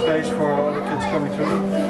space for all the kids coming through.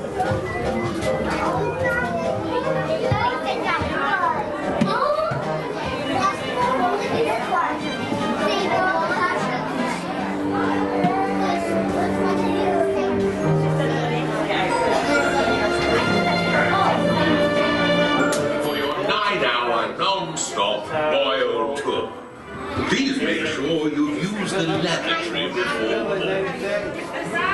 tour. Please make sure you use the lavatory before.